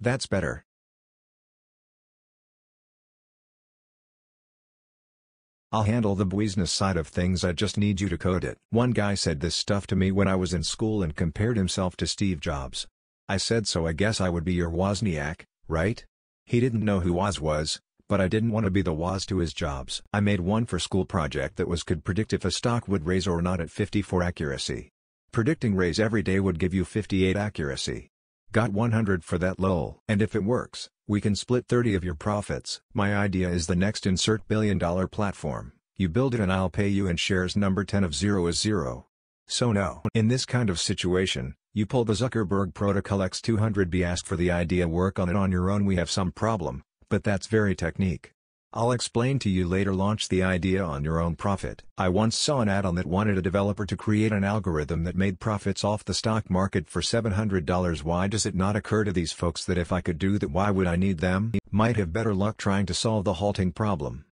That's better. I'll handle the business side of things I just need you to code it. One guy said this stuff to me when I was in school and compared himself to Steve Jobs. I said so I guess I would be your Wozniak, right? He didn't know who Woz was, but I didn't want to be the Woz to his Jobs. I made one for school project that was could predict if a stock would raise or not at 54 accuracy. Predicting raise every day would give you 58 accuracy. Got 100 for that lol. And if it works, we can split 30 of your profits. My idea is the next insert billion dollar platform. You build it and I'll pay you in shares number 10 of 0 is 0. So no. In this kind of situation, you pull the Zuckerberg Protocol X200B ask for the idea work on it on your own we have some problem, but that's very technique. I'll explain to you later launch the idea on your own profit. I once saw an add-on that wanted a developer to create an algorithm that made profits off the stock market for $700 why does it not occur to these folks that if I could do that why would I need them? Might have better luck trying to solve the halting problem.